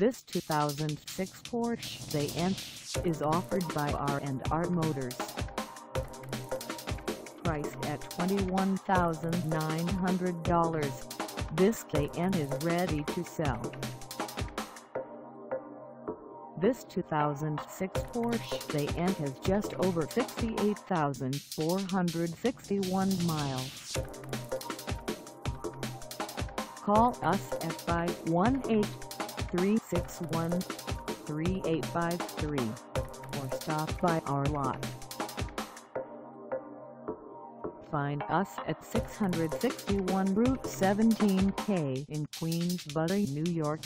This 2006 Porsche Cayenne is offered by R&R Motors. Priced at $21,900, this Cayenne is ready to sell. This 2006 Porsche Cayenne has just over 68,461 miles. Call us at 518-361-3853 or stop by our lot. Find us at 661 Route 17K in Queensbury, New York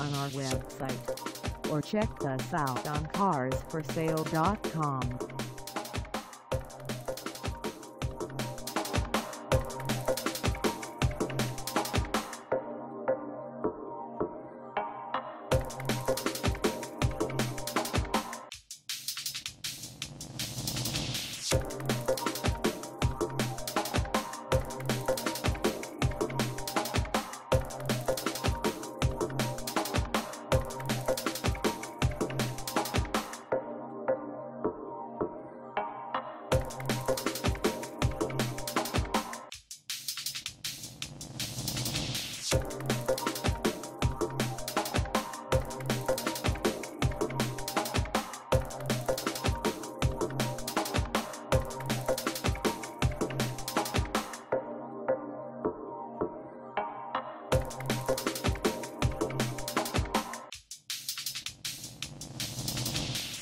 on our website or check us out on carsforsale.com.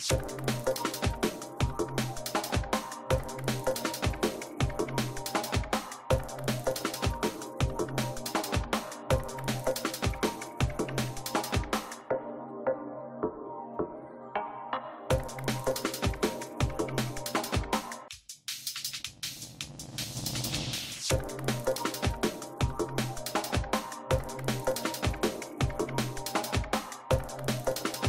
Thank